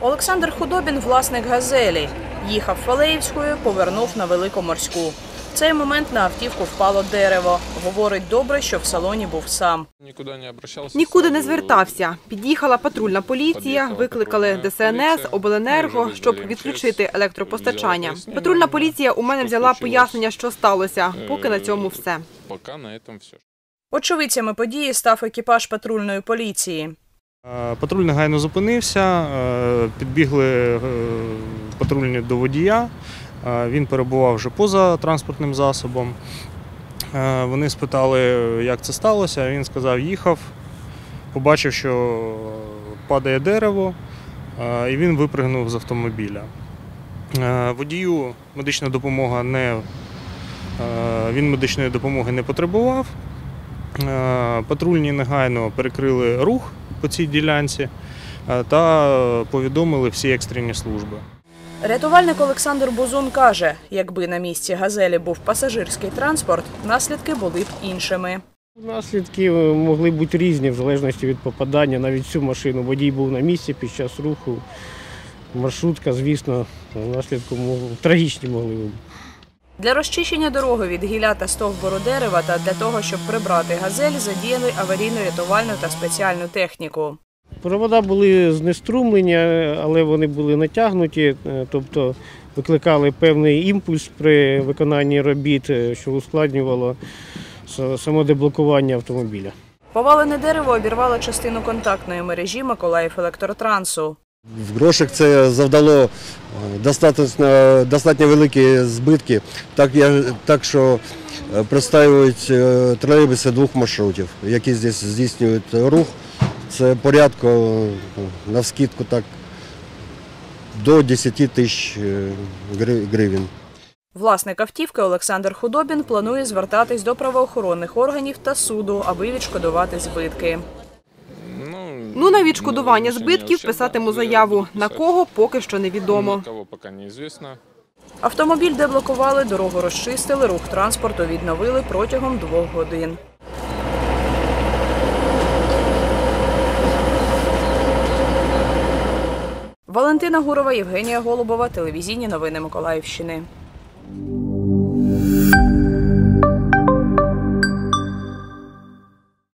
Олександр Худобін власник газелі. Їхав Фалеївською, повернув на Великоморську. В цей момент на автівку впало дерево. Говорить, добре, що в салоні був сам. Нікуди не обращався. Нікуди не звертався. Під'їхала патрульна поліція, викликали ДСНС, обленерго, щоб відключити електропостачання. Патрульна поліція у мене взяла пояснення, що сталося. Поки на цьому все. Поки на цьому все. Очевидцями події став екіпаж патрульної поліції. Е, Патруль негайно зупинився, е, підбігли е, патрульні до водія. Він перебував вже поза транспортним засобом. Вони спитали, як це сталося. Він сказав, їхав, побачив, що падає дерево, і він випригнув з автомобіля. Водію медична допомога не він медичної допомоги не потребував. Патрульні негайно перекрили рух по цій ділянці е, та повідомили всі екстрені служби. Рятувальник Олександр Бузун каже, якби на місці газелі був пасажирський транспорт, наслідки були б іншими. Наслідки могли бути різні в залежності від попадання. Навіть цю машину водій був на місці під час руху. Маршрутка, звісно, наслідки трагічні могли бути. Для розчищення дороги від гілля та стовбуру дерева та для того, щоб прибрати газель, задіяли аварійну рятувальну та спеціальну техніку. Провода були знеструмлені, але вони були натягнуті, е, тобто викликали певний імпульс при виконанні робіт, е, що ускладнювало с- само деблокування автомобіля. Повалене дерево обірвало частину контактної мережі Миколаїв електротрансу. В грошах це завдало е, достатньо, достатньо великі збитки, так, я, так що е, представляють е, тролейбуси двох маршрутів, які здесь здійснюють рух. Це порядку на скидку так до 10 тисяч гривень. Власник автівки Олександр Худобін планує звертатись до правоохоронних органів та суду, аби відшкодувати збитки. Ну на відшкодування збитків писатиму заяву. На кого поки що невідомо. Автомобіль деблокували, дорогу розчистили, рух транспорту відновили протягом двох годин. Валентина Гурова, Євгенія Голубова, телевізійні новини Миколаївщини.